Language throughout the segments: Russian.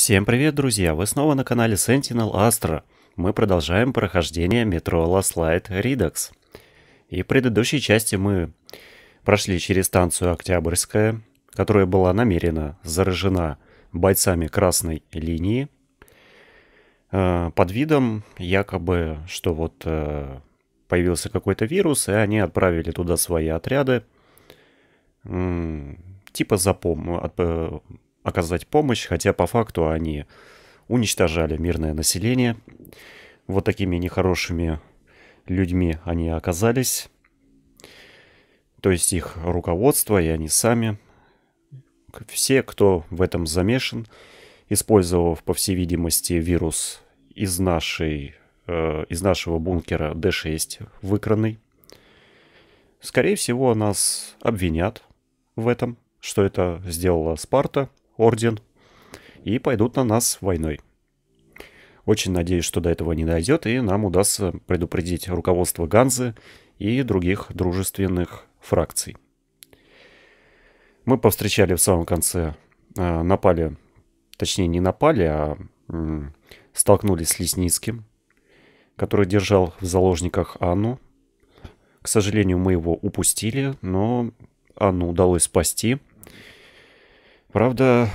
Всем привет, друзья! Вы снова на канале Sentinel Astra. Мы продолжаем прохождение метро Last Light Redux. И в предыдущей части мы прошли через станцию Октябрьская, которая была намеренно заражена бойцами красной линии, э, под видом якобы, что вот э, появился какой-то вирус, и они отправили туда свои отряды, типа за пом э, оказать помощь, хотя по факту они уничтожали мирное население. Вот такими нехорошими людьми они оказались. То есть их руководство и они сами. Все, кто в этом замешан, использовав, по всей видимости, вирус из, нашей, э, из нашего бункера D6 выкранный, скорее всего, нас обвинят в этом, что это сделала Спарта – орден и пойдут на нас войной. Очень надеюсь, что до этого не дойдет, и нам удастся предупредить руководство Ганзы и других дружественных фракций. Мы повстречали в самом конце, э, напали, точнее не напали, а столкнулись с Лесницким, который держал в заложниках Анну. К сожалению, мы его упустили, но Анну удалось спасти – Правда,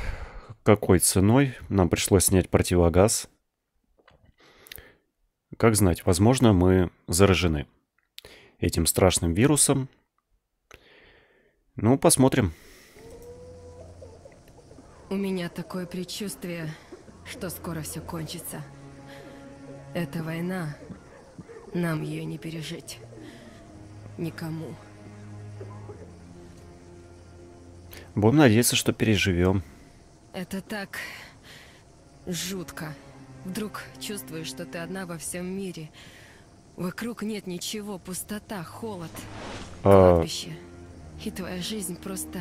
какой ценой нам пришлось снять противогаз? Как знать, возможно, мы заражены этим страшным вирусом. Ну, посмотрим. У меня такое предчувствие, что скоро все кончится. Эта война, нам ее не пережить. Никому. Будем надеяться, что переживем. Это так жутко. Вдруг чувствуешь, что ты одна во всем мире. Вокруг нет ничего, пустота, холод, а... кладбище. И твоя жизнь просто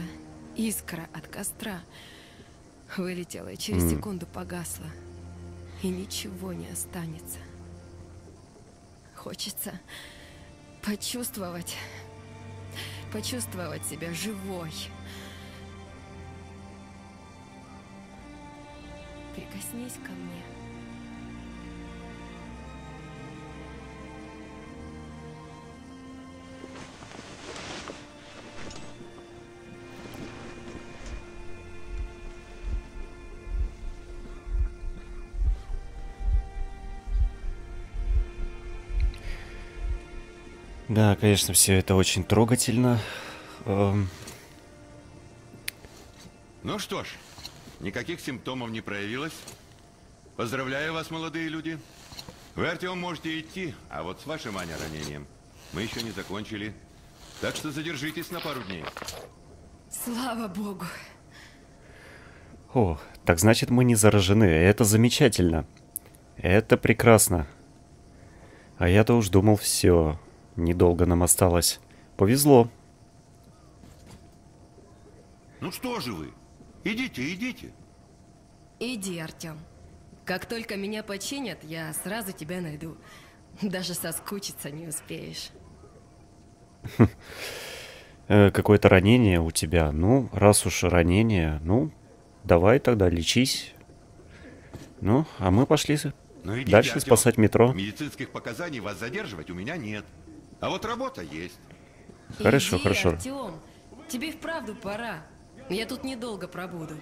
искра от костра. Вылетела и через mm. секунду погасла. И ничего не останется. Хочется почувствовать, почувствовать себя живой. Прикоснись ко мне. Да, конечно, все это очень трогательно. Эм. Ну что ж, Никаких симптомов не проявилось. Поздравляю вас, молодые люди. Вы, Артем, можете идти, а вот с вашим, Аня, ранением мы еще не закончили. Так что задержитесь на пару дней. Слава богу. О, так значит мы не заражены. Это замечательно. Это прекрасно. А я-то уж думал, все. Недолго нам осталось. Повезло. Ну что же вы? Идите, идите. Иди, Артем. Как только меня починят, я сразу тебя найду. Даже соскучиться не успеешь. Э, какое-то ранение у тебя. Ну, раз уж ранение, ну, давай тогда лечись. Ну, а мы пошли ну, идите, дальше Артем. спасать метро. Медицинских показаний вас задерживать у меня нет. А вот работа есть. Хорошо, Иди, хорошо. Артем, тебе вправду пора. Я тут недолго пробуду.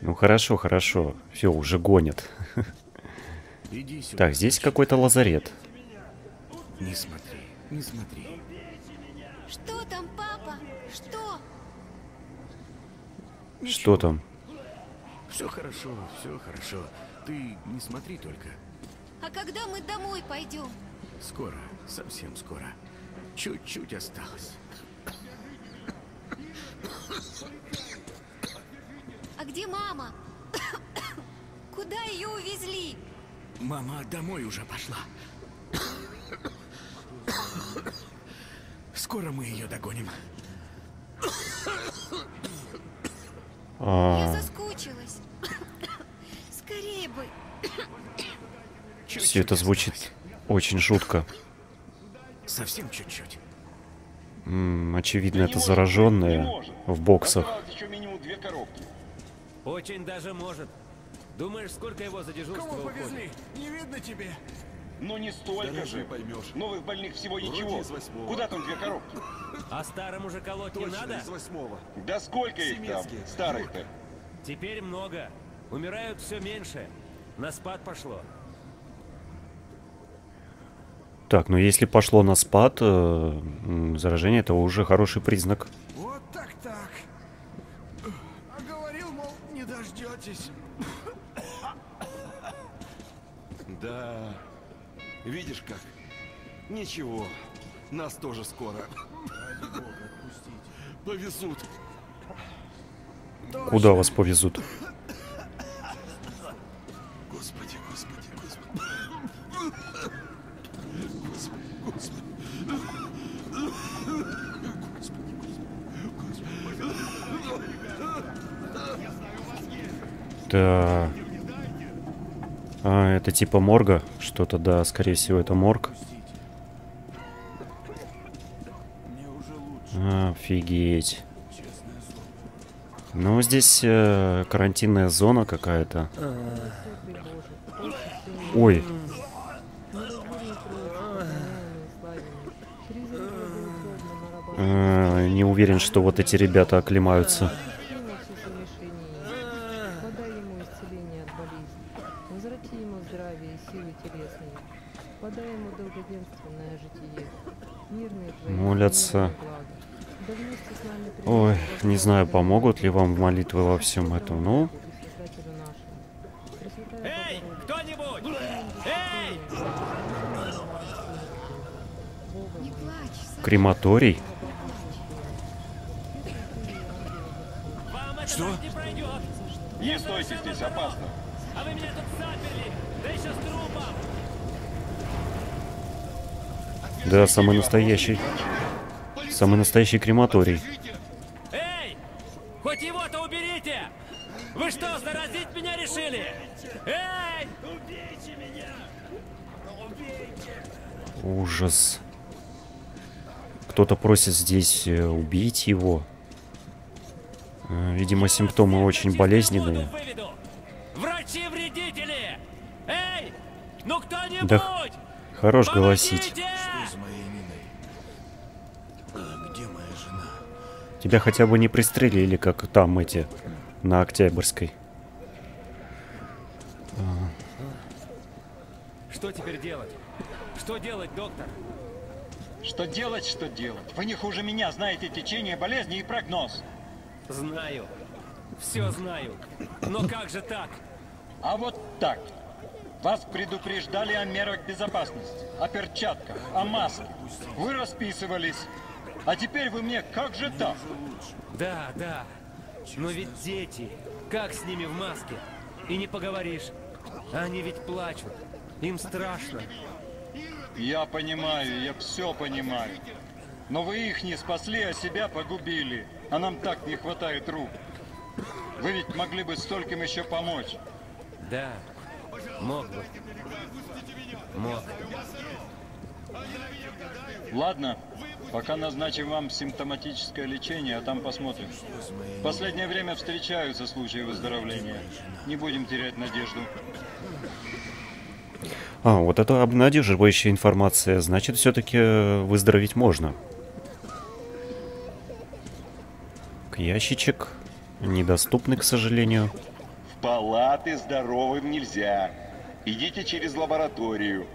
Ну хорошо, хорошо. Все, уже гонят. Так, здесь какой-то лазарет. Не смотри, не смотри. Что там, папа? Что? Что там? Все хорошо, все хорошо. Ты не смотри только. А когда мы домой пойдем? Скоро, совсем скоро. Чуть-чуть осталось. Где мама? Куда ее увезли? Мама домой уже пошла. Скоро мы ее догоним. Я соскучилась. Скорее бы. Все это звучит очень жутко. Совсем чуть-чуть. Очевидно, это зараженные в боксах. Очень даже может. Думаешь, сколько его за дежурство Кого повезли? Не видно тебе. Ну не столько Да же. поймешь. Новых больных всего Вроде ничего. Куда там две коробки? А старым уже колоть не надо? из восьмого. Да сколько их там, старых-то? Теперь много. Умирают все меньше. На спад пошло. Так, ну если пошло на спад, э, заражение, это уже хороший признак. Вот так так. А говорил, мол, не дождетесь. Да. Видишь как? Ничего. Нас тоже скоро. Повезут. Куда вас повезут? Да. А, это типа морга? Что-то, да, скорее всего, это морг. Офигеть. Ну, здесь э, карантинная зона какая-то. Ой, э, не уверен, что вот эти ребята оклемаются. Подай ему исцеление от болезни. Возврати ему здравие и силы телесные. Подай ему долгоденственное житие. Мирные твои Молятся. Ой, не знаю, помогут ли вам молитвы во всем этом. Ну, Эй, кто-нибудь! Эй! Крематорий. Вам это Что? Не стойте здесь, опасно. А вы меня тут заперли! Да еще с трупом! Да, самый настоящий. Самый настоящий крематорий. Эй! Хоть его-то уберите! Вы что, заразить меня решили? Эй! Ужас. Кто-то просит здесь э, убить его. Э, Видимо, симптомы очень болезненные. Врачи-вредители! Эй! Ну кто-нибудь! Да Хорош голосить. Помогите! С моей Ниной. А где моя жена? Тебя хотя бы не пристрелили, как там эти, на Октябрьской. Что теперь делать? Что делать, доктор? Что делать, что делать? Вы не хуже меня знаете течение болезни и прогноз. Знаю. Все знаю. Но как же так? А вот так. Вас предупреждали о мерах безопасности, о перчатках, о маске. Вы расписывались. А теперь вы мне, как же так? Да, да. Но ведь дети. Как с ними в маске? И не поговоришь. Они ведь плачут. Им страшно. Я понимаю, я все понимаю. Но вы их не спасли, а себя погубили. А нам так не хватает рук. Вы ведь могли бы стольким еще помочь. Да. Мог бы. Мог. Ладно, пока назначим вам симптоматическое лечение, а там посмотрим. В последнее время встречаются случаи выздоровления. Не будем терять надежду. А, вот это обнадеживающая информация. Значит, все-таки выздороветь можно. К ящичек. Недоступный, к сожалению. В палаты здоровым нельзя. Идите через лабораторию.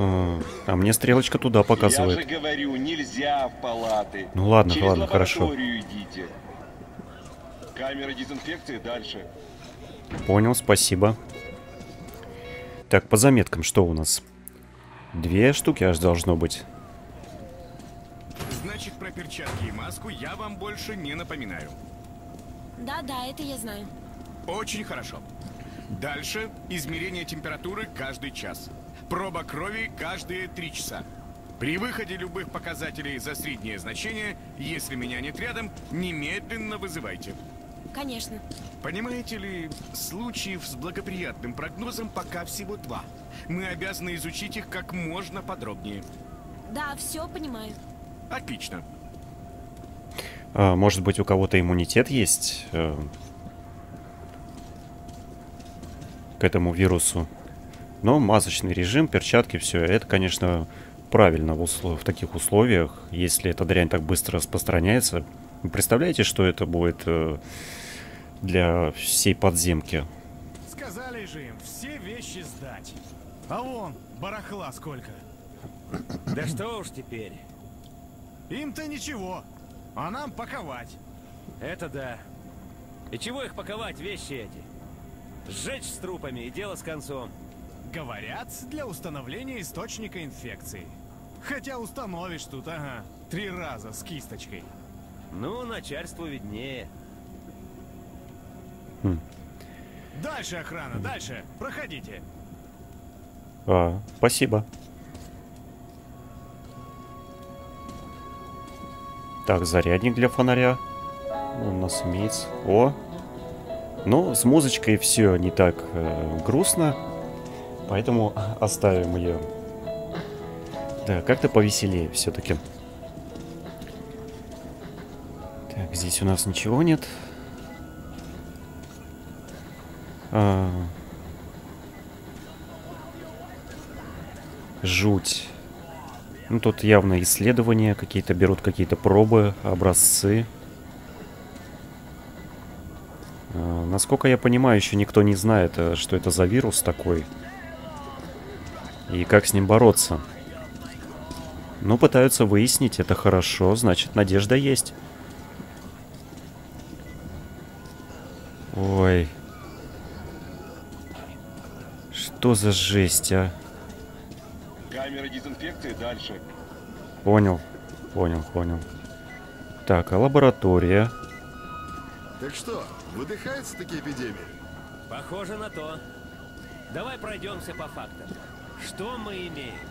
А, а мне стрелочка туда Я же показывает. говорю, нельзя в палаты. Ну ладно, через ладно, хорошо. идите. Камера дезинфекции дальше. Понял, спасибо. Так, по заметкам, что у нас? Две штуки аж должно быть. Значит, про перчатки и маску я вам больше не напоминаю. Да-да, это я знаю. Очень хорошо. Дальше измерение температуры каждый час. Проба крови каждые три часа. При выходе любых показателей за среднее значение, если меня нет рядом, немедленно вызывайте. Конечно. Понимаете ли, случаев с благоприятным прогнозом пока всего два. Мы обязаны изучить их как можно подробнее. Да, все понимаю. Отлично. А, может быть, у кого-то иммунитет есть? Э, к этому вирусу. Но масочный режим, перчатки, все это, конечно, правильно в, услов... в таких условиях, если эта дрянь так быстро распространяется. Вы представляете, что это будет э, для всей подземки? Сказали же им все вещи сдать. А вон, барахла сколько. Да что уж теперь. Им-то ничего, а нам паковать. Это да. И чего их паковать, вещи эти? Сжечь с трупами и дело с концом. Говорят, для установления источника инфекции. Хотя установишь тут, ага, три раза с кисточкой. Ну, начальству виднее. Дальше, охрана, дальше. Проходите. А, спасибо. Так, зарядник для фонаря. У нас имеется. О! Ну, с музычкой все не так э, грустно. Поэтому оставим ее. Да, как-то повеселее все-таки. Так, здесь у нас ничего нет. А... Жуть. Ну, тут явно исследования, какие-то берут какие-то пробы, образцы. А, насколько я понимаю, еще никто не знает, э, что это за вирус такой. И как с ним бороться. Ну, пытаются выяснить, это хорошо, значит, надежда есть. Ой. Что за жесть, а? Камеры дезинфекции дальше. Понял, понял, понял. Так, а лаборатория? Так что, выдыхается такие эпидемии? Похоже на то. Давай пройдемся по фактам. Что мы имеем?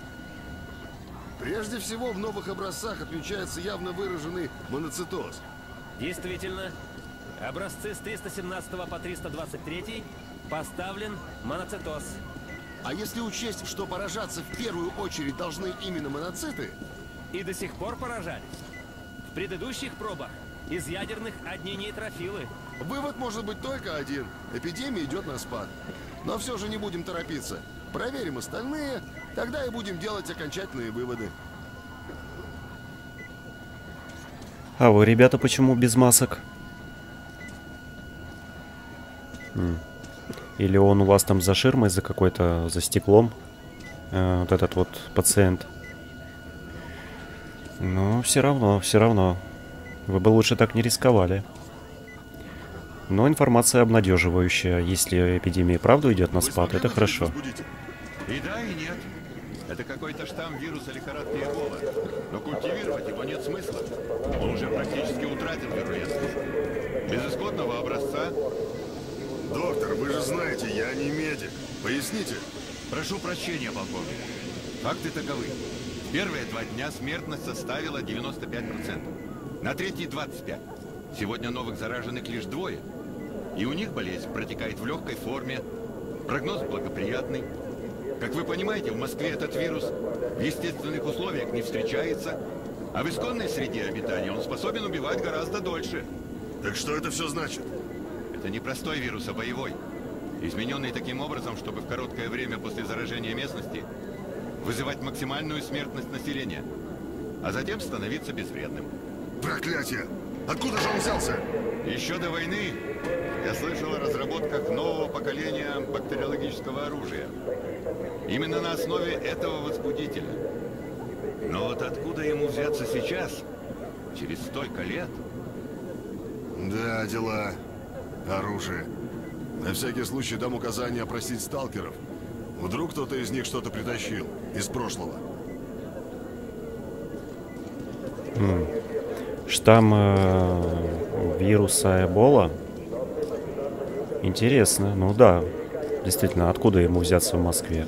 Прежде всего, в новых образцах отмечается явно выраженный моноцитоз. Действительно, образцы с 317 по 323 поставлен моноцитоз. А если учесть, что поражаться в первую очередь должны именно моноциты? И до сих пор поражались. В предыдущих пробах из ядерных одни нейтрофилы. Вывод может быть только один. Эпидемия идет на спад. Но все же не будем торопиться. Проверим остальные, тогда и будем делать окончательные выводы. А вы, ребята, почему без масок? Или он у вас там за ширмой, за какой-то, за стеклом? Э, вот этот вот пациент. Ну, все равно, все равно. Вы бы лучше так не рисковали. Но информация обнадеживающая. Если эпидемия правда идет на спад, это хорошо. И да, и нет. Это какой-то штамм вируса лихорадки Эбола. Но культивировать его нет смысла. Он уже практически утратил вирулентность. Без исходного образца... Доктор, вы же знаете, я не медик. Поясните. Прошу прощения, полковник. Факты таковы. Первые два дня смертность составила 95%. На третий 25%. Сегодня новых зараженных лишь двое. И у них болезнь протекает в легкой форме. Прогноз благоприятный. Как вы понимаете, в Москве этот вирус в естественных условиях не встречается, а в исконной среде обитания он способен убивать гораздо дольше. Так что это все значит? Это не простой вирус, а боевой. Измененный таким образом, чтобы в короткое время после заражения местности вызывать максимальную смертность населения, а затем становиться безвредным. Проклятие! Откуда же он взялся? Еще до войны я слышал о разработках нового поколения бактериологического оружия. Именно на основе этого возбудителя. Но вот откуда ему взяться сейчас, через столько лет? Да, дела. Оружие. На всякий случай дам указание опросить сталкеров. Вдруг кто-то из них что-то притащил из прошлого. Штамм э, вируса Эбола? Интересно. Ну да. Действительно, откуда ему взяться в Москве?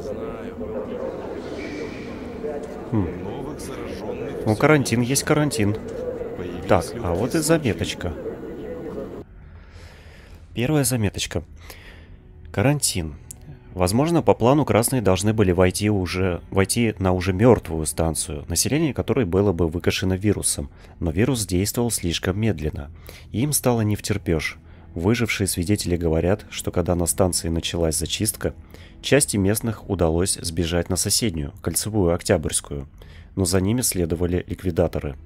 Знаю. Хм. Новых зараженных. Ну, карантин есть карантин. Так, а вот и заметочка. Первая заметочка. Карантин. Возможно, по плану красные должны были войти уже войти на уже мертвую станцию, население которой было бы выкашено вирусом, но вирус действовал слишком медленно, им стало не втерпешь. Выжившие свидетели говорят, что когда на станции началась зачистка, части местных удалось сбежать на соседнюю, кольцевую Октябрьскую, но за ними следовали ликвидаторы.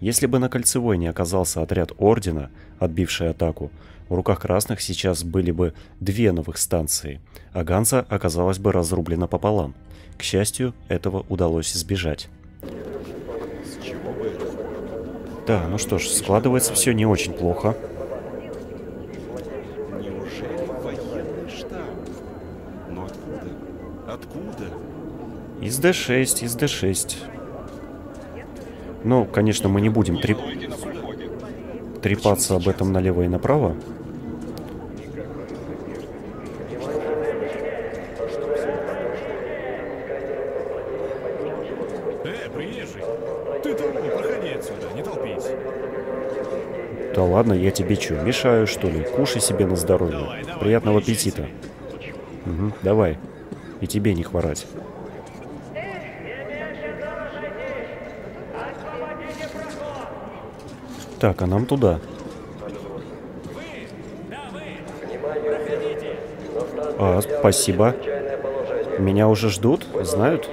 Если бы на кольцевой не оказался отряд Ордена, отбивший атаку, в руках красных сейчас были бы две новых станции, а Ганза оказалась бы разрублена пополам. К счастью, этого удалось избежать. Да, ну что ж, складывается все не очень плохо. Неужели военный штаб? Но откуда? Откуда? Из D6, из D6. Ну, конечно, мы не будем треп... трепаться об этом налево и направо. Э, приезжий, ты того, проходи отсюда, не толпись. Да ладно, я тебе что, мешаю что ли? Кушай себе на здоровье. Приятного аппетита. Угу, давай. И тебе не хворать. Так, а нам туда. А, спасибо. Меня уже ждут? Знают?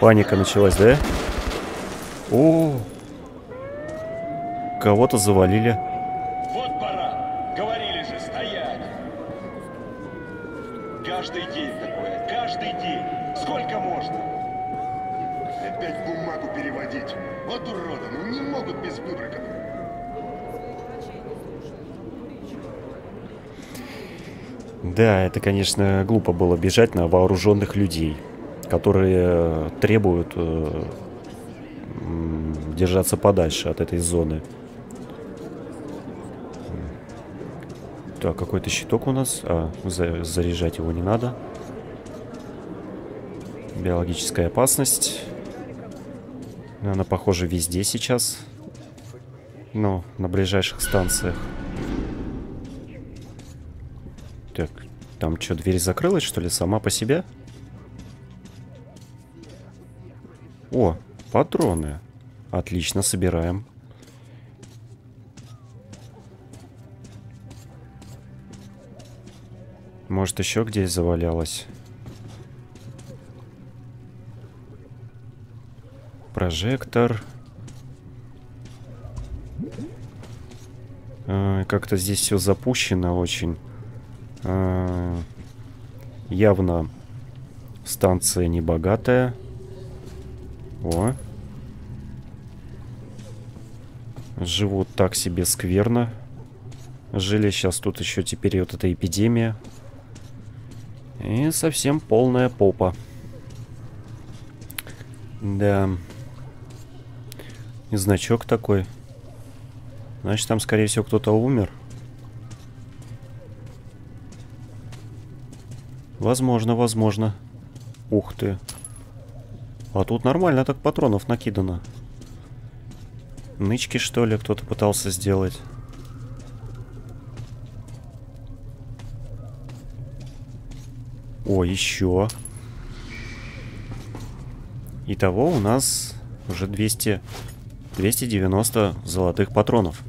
Паника началась, да? О, кого-то завалили. Вот пора. Говорили же, стоять. Каждый день такое, каждый день. Сколько можно? Опять бумагу переводить. Вот уроды, ну не могут без выбрыков. Да, это, конечно, глупо было бежать на вооруженных людей, которые требуют э, держаться подальше от этой зоны. Так, какой-то щиток у нас. А, за- заряжать его не надо. Биологическая опасность. Она, похоже, везде сейчас. Ну, на ближайших станциях. Так, там что, дверь закрылась, что ли, сама по себе? О, патроны. Отлично, собираем. Может, еще где завалялось? Прожектор. А, Как-то здесь все запущено очень. А, Явно станция небогатая. О. Живут так себе скверно. Жили сейчас тут еще теперь вот эта эпидемия. И совсем полная попа. Да. И значок такой. Значит, там, скорее всего, кто-то умер. Возможно, возможно. Ух ты. А тут нормально так патронов накидано. Нычки, что ли, кто-то пытался сделать. О, еще. Итого у нас уже 200... 290 золотых патронов.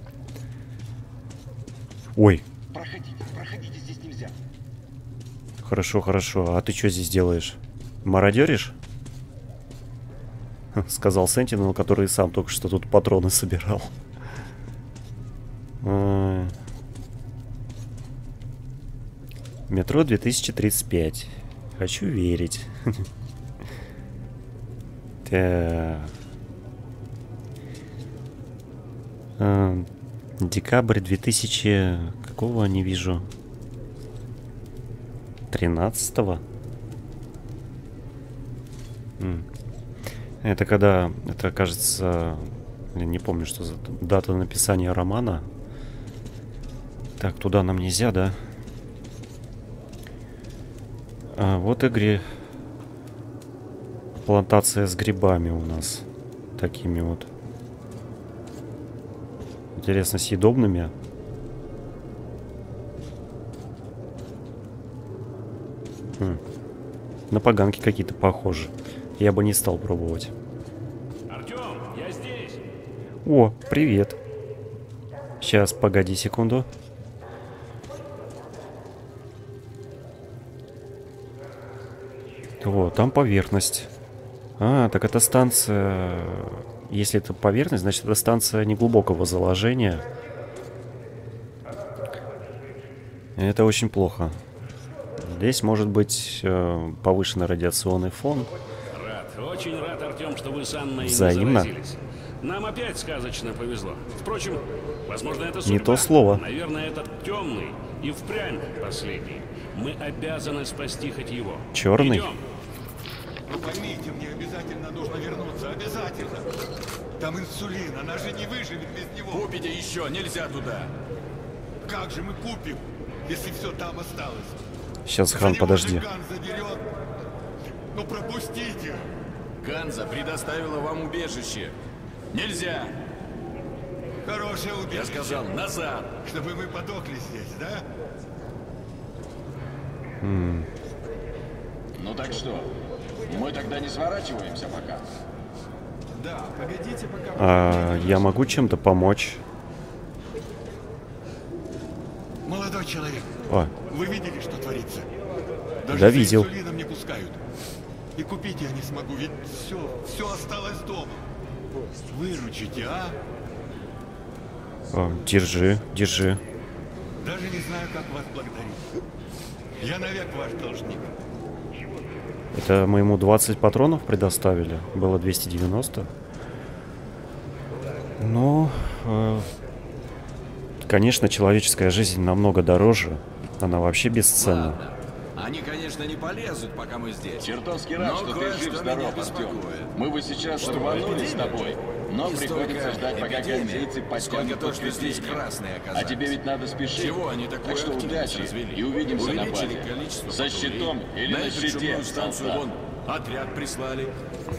Ой, Проходите, проходите, здесь нельзя. хорошо, хорошо. А ты что здесь делаешь? Мародеришь? Сказал Сентинел, который сам только что тут патроны собирал. А. Метро 2035. Хочу верить. А, декабрь 2000... Какого не вижу? 13 -го? Это когда... Это, кажется... Не помню, что за дата написания романа. Так, туда нам нельзя, да? А, вот игре плантация с грибами у нас. Такими вот. Интересно, съедобными? Хм. На поганки какие-то похожи. Я бы не стал пробовать. Артем, я здесь. О, привет. Сейчас, погоди секунду. Вот, там поверхность. А, так это станция... Если это поверхность, значит это станция неглубокого заложения. Это очень плохо. Здесь может быть э, повышенный радиационный фон. Очень рад, Артем, что вы с Анной Взаимно. не заразились. Нам опять сказочно повезло. Впрочем, возможно, это Не судьба. то слово. Наверное, этот темный и впрямь последний. Мы обязаны спасти хоть его. Черный? Идем. Ну поймите, мне обязательно нужно вернуться, обязательно. Там инсулин, она же не выживет без него. Купите еще, нельзя туда. Как же мы купим, если все там осталось? Сейчас, Хан, подожди. заберет. Ну пропустите. Ганза предоставила вам убежище. Нельзя! Хорошее убежище. Я сказал, назад! Чтобы мы подохли здесь, да? М, Ну так что, мы тогда не сворачиваемся пока? Да, погодите пока... А я могу чем-то помочь? Молодой человек, О, вы видели, что творится? Даже Да, видел. не пускают. И купить я не смогу, ведь все, все осталось дома. Выручите, а? о, держи, держи. Даже не знаю, как вас благодарить. Я навек ваш должник. Это мы ему 20 патронов предоставили. Было 290. Ну, э, конечно, человеческая жизнь намного дороже. Она вообще бесценна. Они, конечно, не полезут, пока мы здесь. Чертовски рад, Но что ты жив-здоров, Артем. беспокоит. Мы бы сейчас Что, рванули с тобой, но Не приходится ждать, пока гвардейцы подтянут то, что здесь подкрепление. красные А тебе ведь надо спешить. Чего они такое Так что удачи развели? и увидимся на базе. патрулей. щитом или на на щите, станцию вон отряд прислали.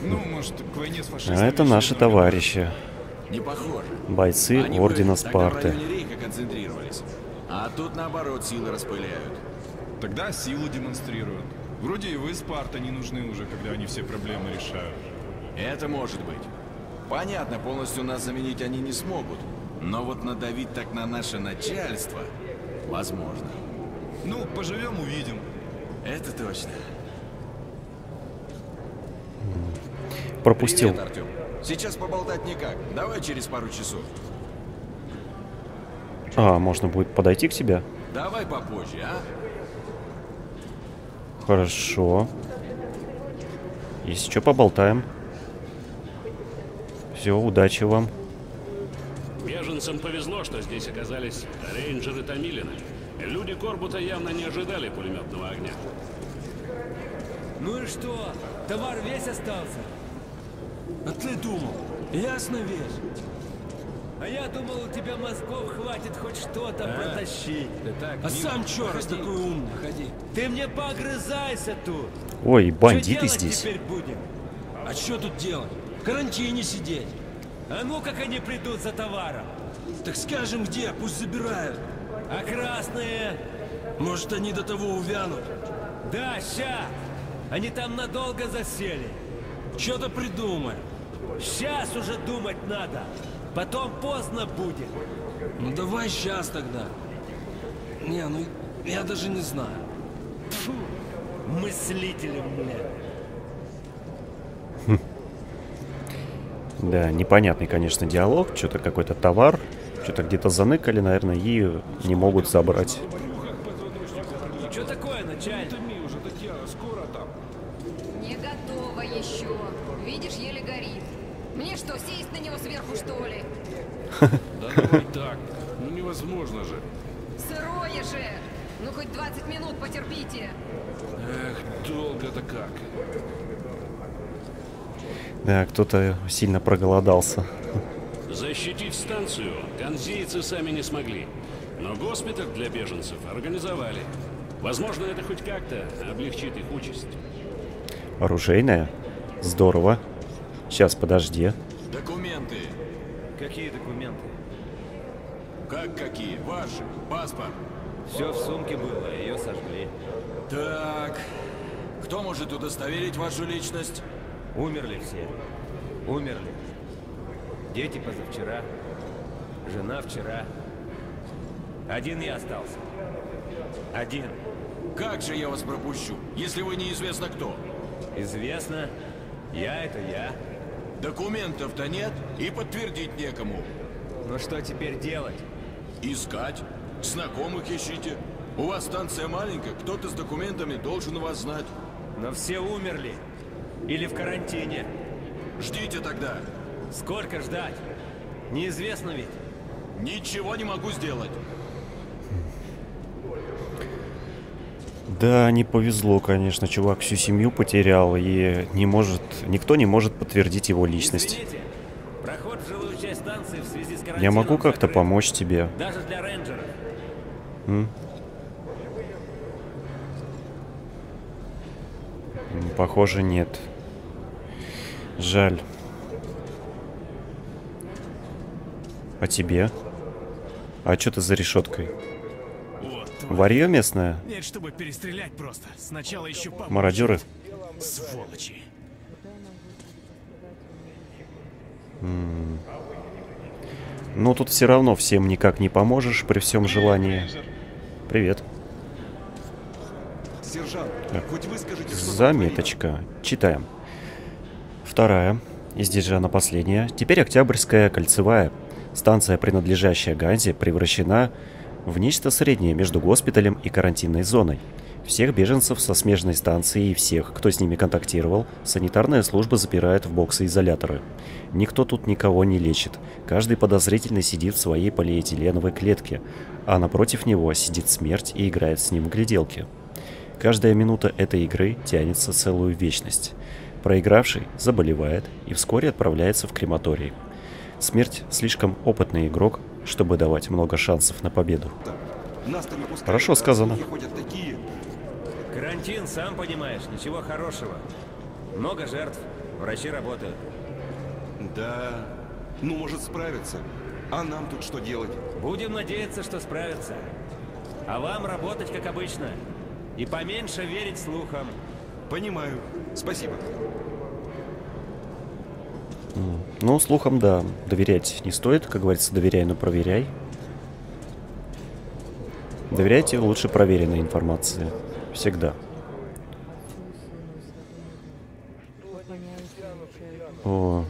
Ну, может, к войне с фашистами... А это наши товарищи. Не похоже. Бойцы Они Ордена Спарты. А тут, наоборот, силы распыляют. Тогда силу демонстрируют. Вроде и вы, Спарта, не нужны уже, когда они все проблемы решают. Это может быть. Понятно, полностью нас заменить они не смогут. Но вот надавить так на наше начальство возможно. Ну, поживем, увидим. Это точно. Пропустил. Привет, Артем. Сейчас поболтать никак. Давай через пару часов. А, можно будет подойти к тебе? Давай попозже, а? Хорошо. Если что, поболтаем. Все, удачи вам. Беженцам повезло, что здесь оказались рейнджеры Томилина. Люди Корбута явно не ожидали пулеметного огня. Ну и что? Товар весь остался? А ты думал? Ясно весь. А я думал, у тебя мозгов хватит хоть что-то А? протащить. А сам чё, раз такой умный? Ходи. Ты мне погрызайся тут. Ой, бандиты делать здесь. теперь будем? А что тут делать? В карантине сидеть. А ну как они придут за товаром? Так скажем где, пусть забирают. А красные? Может, они до того увянут. Да, ща. Они там надолго засели. Что-то придумай. Сейчас уже думать надо. Потом поздно будет. Ну давай сейчас тогда. Не, ну я даже не знаю. Фу, мыслители, бля. Да, непонятный, конечно, диалог. Что-то какой-то товар. Что-то где-то заныкали, наверное, и не могут забрать. 15 минут, потерпите. Эх, долго-то как. Да, кто-то сильно проголодался. Защитить станцию конзейцы сами не смогли. Но госпиталь для беженцев организовали. Возможно, это хоть как-то облегчит их участь. Оружейная? Здорово. Сейчас, подожди. Документы. Какие документы? Как какие? Ваши. Паспорт. Все в сумке было, ее сожгли. Так, кто может удостоверить вашу личность? Умерли все. Умерли. Дети позавчера. Жена вчера. Один я остался. Один. Как же я вас пропущу, если вы неизвестно кто? Известно. Я это я. Документов-то нет и подтвердить некому. Ну что теперь делать? Искать. Знакомых ищите. У вас станция маленькая, кто-то с документами должен вас знать. Но все умерли. Или в карантине. Ждите тогда. Сколько ждать? Неизвестно ведь. Ничего не могу сделать. Да, не повезло, конечно. Чувак всю семью потерял и не может... Никто не может подтвердить его личность. Извините, проход в жилую часть станции в связи с карантином Я могу как-то помочь тебе? Даже для. М? М, Похоже, нет. Жаль. А тебе? А что ты за решеткой? Варье местное? Нет, чтобы перестрелять просто. Сначала еще помочь. Мародеры? Сволочи. М. Ну, тут все равно всем никак не поможешь при всем желании. Привет. Сержант, Так. хоть вы скажите, что Заметочка. Читаем. Вторая. И здесь же она последняя. Теперь Октябрьская кольцевая. Станция, принадлежащая Ганзе, превращена в нечто среднее между госпиталем и карантинной зоной. Всех беженцев со смежной станции и всех, кто с ними контактировал, санитарная служба запирает в боксы-изоляторы. Никто тут никого не лечит. Каждый подозрительно сидит в своей полиэтиленовой клетке, а напротив него сидит смерть и играет с ним в гляделки. Каждая минута этой игры тянется целую вечность. Проигравший заболевает и вскоре отправляется в крематорий. Смерть слишком опытный игрок, чтобы давать много шансов на победу. Хорошо сказано. такие. Карантин, сам понимаешь, ничего хорошего. Много жертв, врачи работают. Да, ну может справиться. А нам тут что делать? Будем надеяться, что справятся. А вам работать как обычно. И поменьше верить слухам. Понимаю. Спасибо. Ну, слухам, да, доверять не стоит. Как говорится, доверяй, но проверяй. Доверяйте лучше проверенной информации. Всегда. О,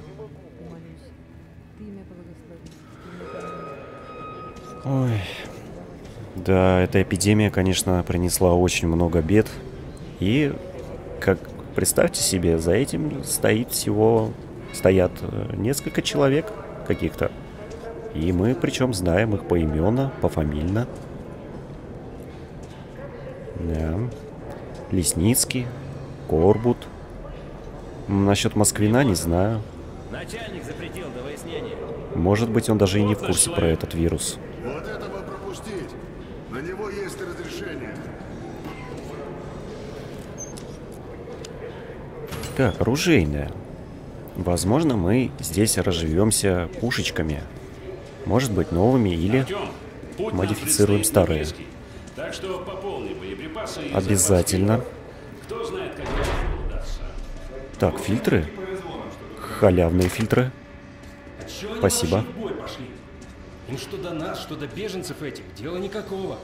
Ой. Да, эта эпидемия, конечно, принесла очень много бед. И, как представьте себе, за этим стоит всего... Стоят э, несколько человек каких-то. И мы, причем, знаем их поименно, пофамильно. Да. Лесницкий, Корбут. Насчет Москвина не знаю. Начальник запретил до выяснения. Может быть, он даже и не в курсе про этот вирус. Вот этого пропустить. На него есть разрешение. Так, оружейная. Возможно, мы здесь разживемся пушечками. Может быть, новыми или модифицируем старые. Так что пополни боеприпасы и Обязательно. Кто знает, как это удастся. Так, фильтры. Халявные фильтры. А Спасибо. Им что до нас, что до беженцев этих, дела никакого.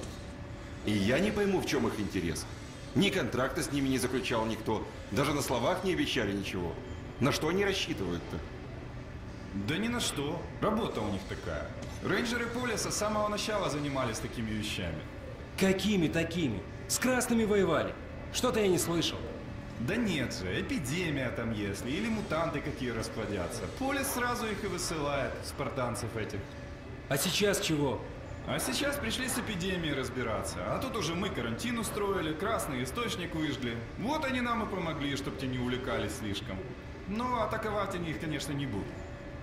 И я не пойму, в чем их интерес. Ни контракта с ними не заключал никто. Даже на словах не обещали ничего. На что они рассчитывают-то? Да ни на что. Работа у них такая. Рейнджеры Полиса с самого начала занимались такими вещами. Какими такими? С красными воевали. Что-то я не слышал. Да нет же, эпидемия там если, или мутанты какие расплодятся. Полис сразу их и высылает, спартанцев этих. А сейчас чего? А сейчас пришли с эпидемией разбираться. А тут уже мы карантин устроили, красный источник выжгли. Вот они нам и помогли, чтобы те не увлекались слишком. Но атаковать они их, конечно, не будут.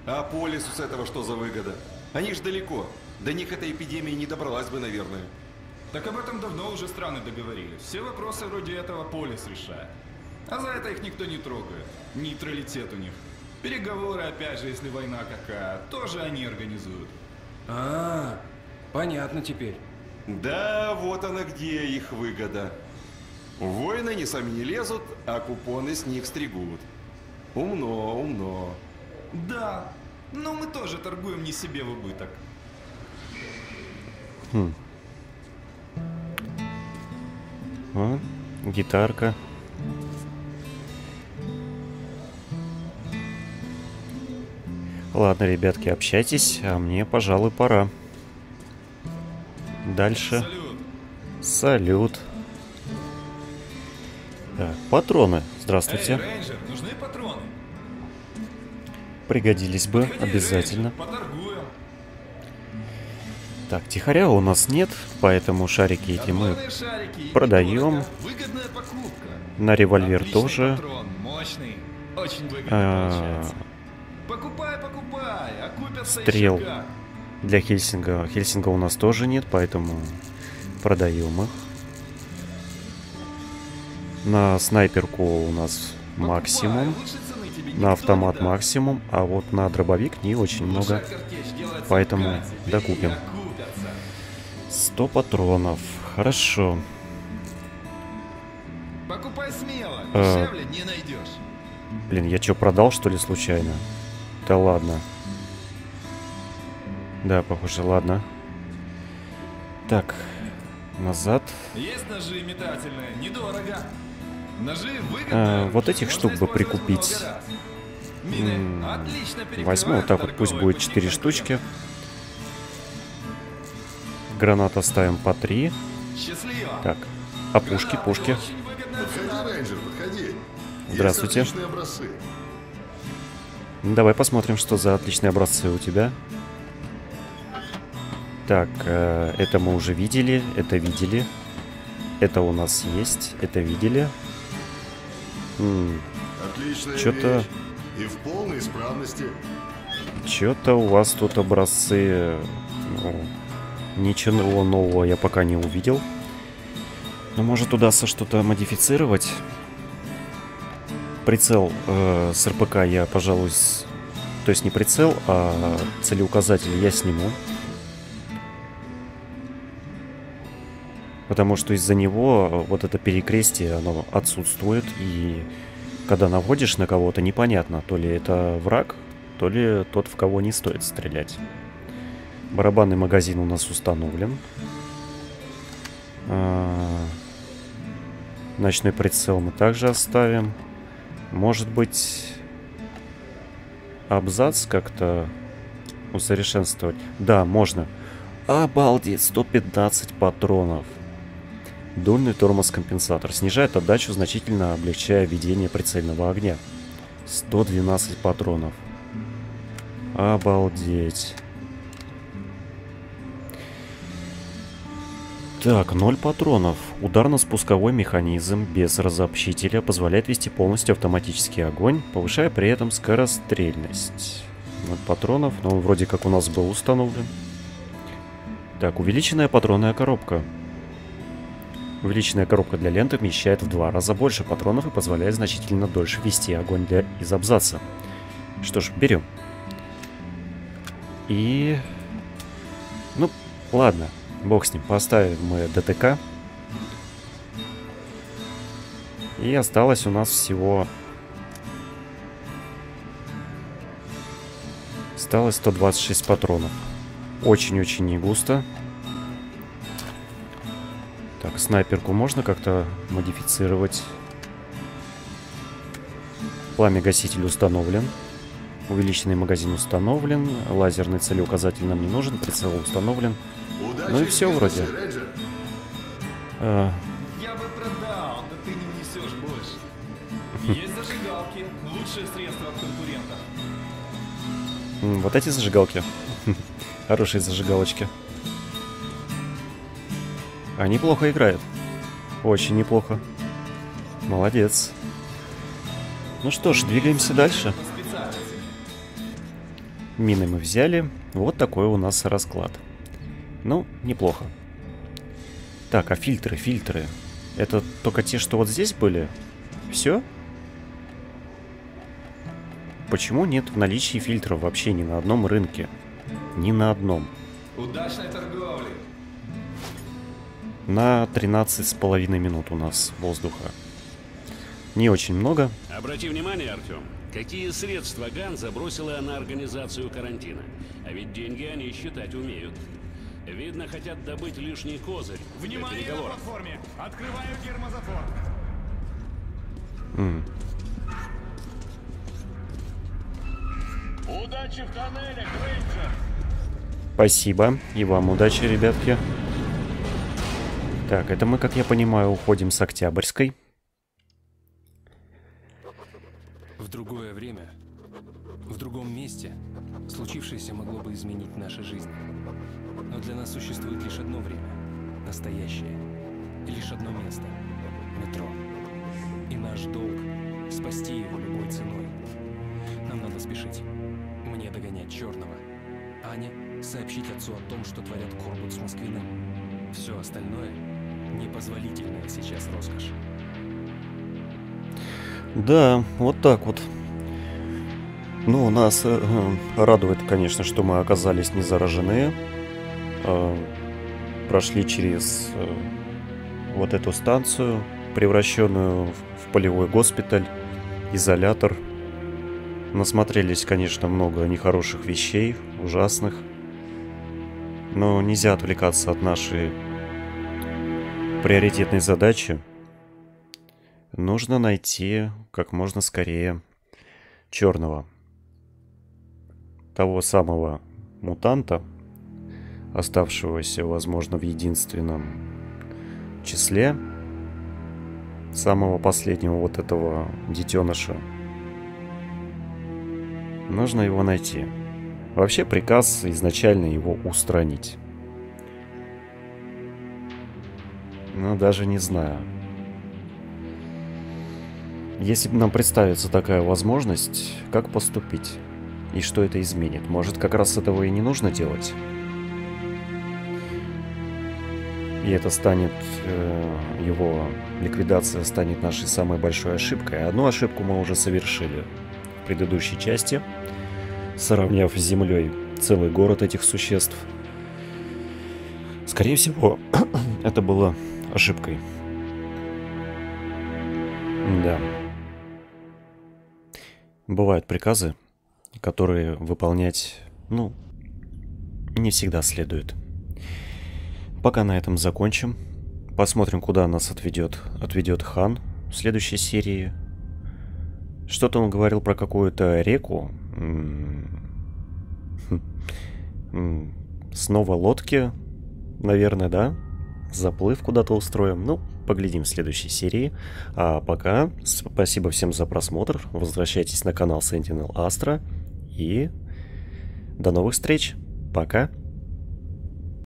А Полису с этого что за выгода? Они ж далеко. До них эта эпидемия не добралась бы, наверное. Так об этом давно уже страны договорились. Все вопросы вроде этого Полис решает. А за это их никто не трогает. Нейтралитет у них. Переговоры, опять же, если война какая, тоже они организуют. А, понятно теперь. Да, вот она где их выгода. Воины они сами не лезут, а купоны с них стригут. Умно, умно. Да, но мы тоже торгуем не себе в убыток. Хм. О, гитарка. Ладно, ребятки, общайтесь, а мне, пожалуй, пора. Дальше. Салют. Салют. Так, патроны. Здравствуйте. Эй, рейнджер, нужны патроны? Пригодились бы, Приходи, обязательно. рейнджер. Так, тихоря у нас нет, поэтому шарики эти мы шарики продаем. На револьвер Отличный тоже. патрон, мощный. Очень А. Покупай, покупай, окупятся Стрел для Хельсинга. Хельсинга у нас тоже нет, поэтому продаем их. На снайперку у нас максимум. На автомат максимум, а вот на дробовик не очень много. Поэтому докупим. 100 патронов. Хорошо. Покупай смело, А. дешевле не найдешь. Блин, я что, продал, что ли, случайно? Да ладно. Да, похоже, ладно. Так, назад. Есть ножи метательные, недорого. Ножи выгодно. А, вот этих можно штук бы прикупить. Мины М, перекрывают Возьму вот так вот, пусть будет пути 4 штучки. Гранат оставим по 3. Счастливо. Так, а пушки, пушки. Подходи, рейнджер, подходи. Здравствуйте. Давай посмотрим, что за отличные образцы у тебя. Так, э, это мы уже видели, это видели. Это у нас есть, это видели. Что-то... И в полной исправности. Что-то у вас тут образцы... ну, ничего нового я пока не увидел. Но может удастся что-то модифицировать. Прицел э, с РПК я, пожалуй, с- то есть не прицел, а целеуказатель я сниму. Потому что из-за него э, вот это перекрестие, оно отсутствует. И когда наводишь на кого-то, непонятно, то ли это враг, то ли тот, в кого не стоит стрелять. Барабанный магазин у нас установлен. А, Ночной прицел мы также оставим. Может быть, абзац как-то усовершенствовать? Да, можно. Обалдеть, 115 патронов. Дульный тормоз-компенсатор. Снижает отдачу, значительно облегчая ведение прицельного огня. 112 патронов. Обалдеть. Так, 0 патронов. Ударно-спусковой механизм без разобщителя позволяет вести полностью автоматический огонь, повышая при этом скорострельность. 0 патронов, но он вроде как у нас был установлен. Так, увеличенная патронная коробка. Увеличенная коробка для ленты вмещает в два раза больше патронов и позволяет значительно дольше вести огонь для... из абзаца. Что ж, берем. И... Ну, ладно. Бог с ним. Поставим мы ДТК. И осталось у нас всего... Осталось 126 патронов. Очень-очень не густо. Так, снайперку можно как-то модифицировать? Пламя-гаситель установлен. Увеличенный магазин установлен. Лазерный целеуказатель нам не нужен. Прицел установлен. Ну и все вроде. А... Я бы продал, да ты не унесешь больше. Есть зажигалки. Лучшее средство от конкурентов. Вот эти зажигалки. Хорошие зажигалочки. Они плохо играют. Очень неплохо. Молодец. Ну что ж, двигаемся дальше. Мины мы взяли. Вот такой у нас расклад. Ну, неплохо. Так, а фильтры, фильтры. Это только те, что вот здесь были? Все? Почему нет в наличии фильтров вообще ни на одном рынке? Ни на одном. Удачной торговли. На 13 с половиной минут у нас воздуха. Не очень много. Обрати внимание, Артем, какие средства Ган забросила на организацию карантина. А ведь деньги они считать умеют. Видно, хотят добыть лишний козырь. Внимание на платформе! Открываю гермозатвор. Mm. Удачи в тоннелях, Рейнджер! Спасибо. И вам удачи, ребятки. Так, это мы, как я понимаю, уходим с Октябрьской. В другое время, в другом месте, случившееся могло бы изменить наши жизни. Но для нас существует лишь одно время, настоящее, и лишь одно место — метро. И наш долг — спасти его любой ценой. Нам надо спешить. Мне догонять Черного. Ане сообщить отцу о том, что творят Корбут с Москвиным. Все остальное — непозволительная сейчас роскошь. Да, вот так вот. Ну, нас э, радует, конечно, что мы оказались не заражены. Э, прошли через э, вот эту станцию, превращенную в, в полевой госпиталь, изолятор. Насмотрелись, конечно, много нехороших вещей, ужасных. Но нельзя отвлекаться от нашей приоритетной задачи. Нужно найти как можно скорее черного. Того самого мутанта, оставшегося, возможно, в единственном числе самого последнего вот этого детеныша. Нужно его найти. Вообще приказ изначально его устранить. Ну, даже не знаю. Если нам представится такая возможность, как поступить? И что это изменит? Может, как раз этого и не нужно делать? И это станет, э, его ликвидация станет нашей самой большой ошибкой. Одну ошибку мы уже совершили в предыдущей части, сравняв с Землей целый город этих существ. Скорее всего, это было ошибкой. Да. Бывают приказы, которые выполнять, ну, не всегда следует. Пока на этом закончим. Посмотрим, куда нас отведет, отведет Хан в следующей серии. Что-то он говорил про какую-то реку. Снова лодки, наверное, да? Заплыв куда-то устроим. Ну, поглядим в следующей серии. А пока, спасибо всем за просмотр. Возвращайтесь на канал Sentinel Astra. И до новых встреч. Пока.